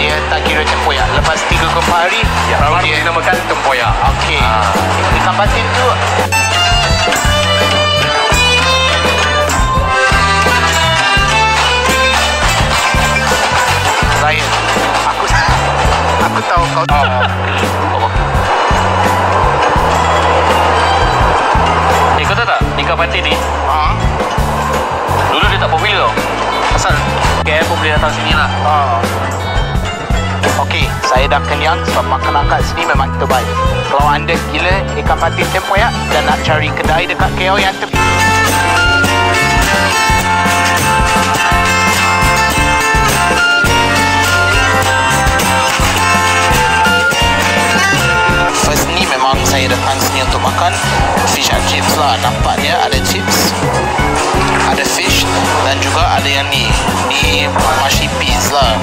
kira tempoyak. Lepas 3 ke 4 hari, Ya, baru dia... dinamakan tempoyak. Okey. Ah. Ikan patin tu Ryan, aku aku tahu kau Eh, kau tahu tak? Ikan patin ni, ha? dulu dia tak popular tau. Asal KL pun boleh datang sini lah. Ha. Okey, saya dah kenyang sebab makanan kat sini memang terbaik. Kalau anda gila ikan patin tempoyak dan nak cari kedai dekat KL yang tepi First ni memang saya datang sini untuk makan fish and chips lah. Nampaknya ada chips, ada fish dan juga ada yang ni. Ni mushy peas lah.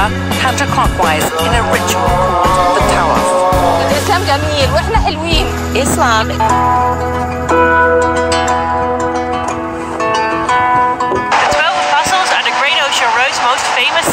around the Kaaba counterclockwise in a ritual called the Tawaf. الاسلام جميل واحنا حلوين اسلام The Twelve Apostles are the Great Ocean Road's most famous